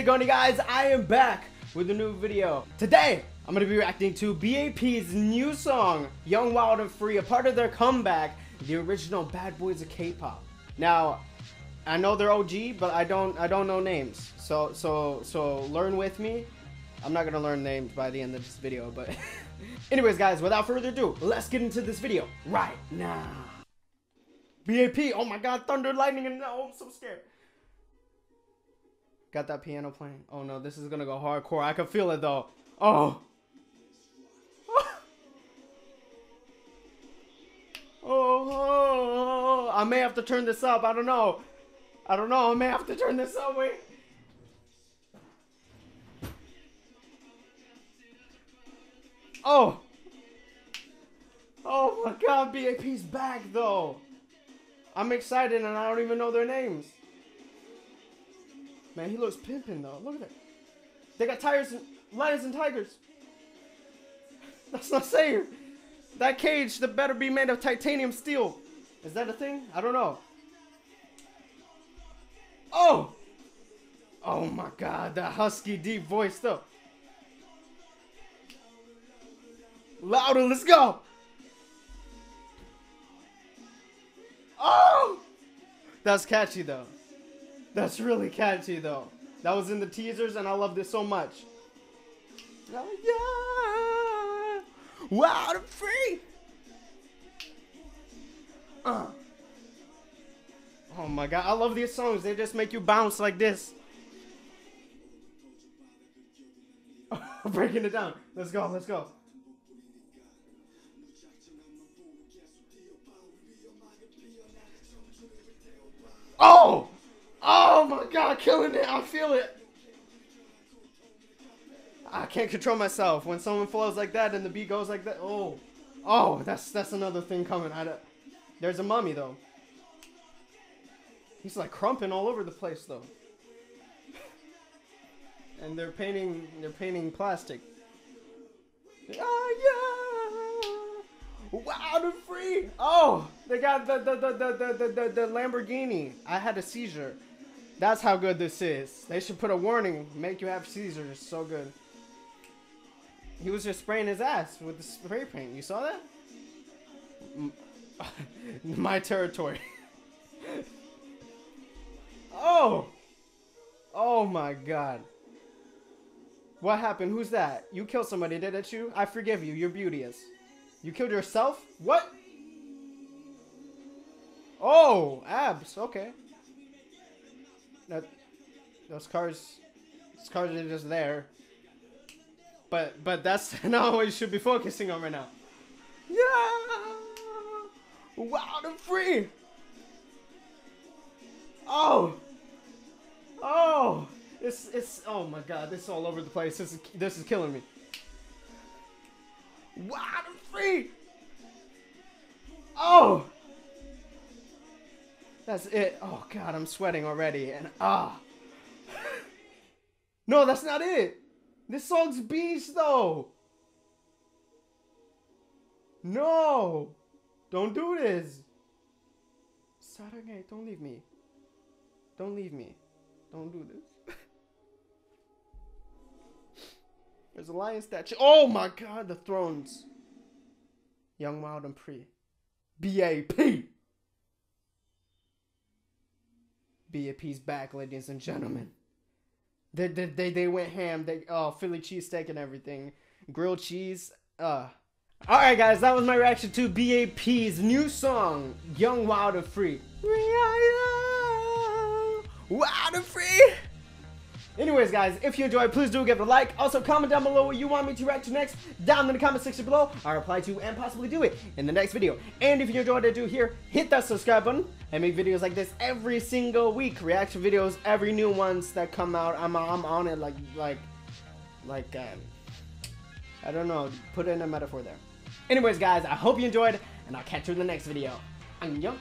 it going guys? I am back with a new video. Today, I'm going to be reacting to BAP's new song, Young, Wild, and Free, a part of their comeback, the original Bad Boys of K-pop. Now, I know they're OG, but I don't I don't know names. So so so learn with me. I'm not gonna learn names by the end of this video, but anyways guys, without further ado, let's get into this video right now. BAP, oh my god, thunder, lightning, and oh, I'm so scared. Got that piano playing. Oh no, this is gonna go hardcore. I can feel it though. Oh. oh. oh, oh, I may have to turn this up. I don't know. I don't know. I may have to turn this up. Wait. Oh. Oh my god, BAP's back though. I'm excited and I don't even know their names. Man, he looks pimping though. Look at that. They got tires and lions and tigers. That's not saying. That cage the better be made of titanium steel. Is that a thing? I don't know. Oh! Oh my god, that husky deep voice though. Louder, let's go! Oh! That's catchy though. That's really catchy though. That was in the teasers and I love this so much. Oh, yeah. Wild and free. Uh. Oh my god, I love these songs. They just make you bounce like this. Breaking it down. Let's go, let's go. Oh! Oh my god, killing it. I feel it. I can't control myself. When someone flows like that and the beat goes like that, oh. Oh, that's that's another thing coming. I There's a mummy though. He's like crumping all over the place though. and they're painting they're painting plastic. Oh yeah! Wild and free! Oh! They got the the, the, the, the, the, the Lamborghini. I had a seizure. That's how good this is. They should put a warning, make you have seizures. So good. He was just spraying his ass with the spray paint. You saw that? My territory. oh! Oh my god. What happened? Who's that? You killed somebody, didn't you? I forgive you. You're beauteous. You killed yourself? What? Oh, abs. Okay that those cars those cars are just there. But but that's not what you should be focusing on right now. Yeah! Wild and free! Oh! Oh! It's it's oh my god, this is all over the place. This is this is killing me. Wild and free! Oh! That's it. Oh god, I'm sweating already. And ah. no, that's not it. This song's beast though. No. Don't do this. Sarage, don't leave me. Don't leave me. Don't do this. There's a lion statue. Oh my god, the thrones. Young, Wild, and Free. B-A-P. BAP's back, ladies and gentlemen. They, they, they, they went ham. They oh Philly cheesesteak and everything, grilled cheese. Uh. All right, guys, that was my reaction to BAP's new song, "Young, Wild, and Free." Wild and free. Anyways, guys, if you enjoyed, please do give it a like. Also, comment down below what you want me to react to next down in the comment section below. I'll reply to and possibly do it in the next video. And if you enjoyed what I do here, hit that subscribe button. I make videos like this every single week. Reaction videos, every new ones that come out. I'm, I'm on it like, like, like, um, I don't know. Put in a metaphor there. Anyways, guys, I hope you enjoyed, and I'll catch you in the next video. Annyeong.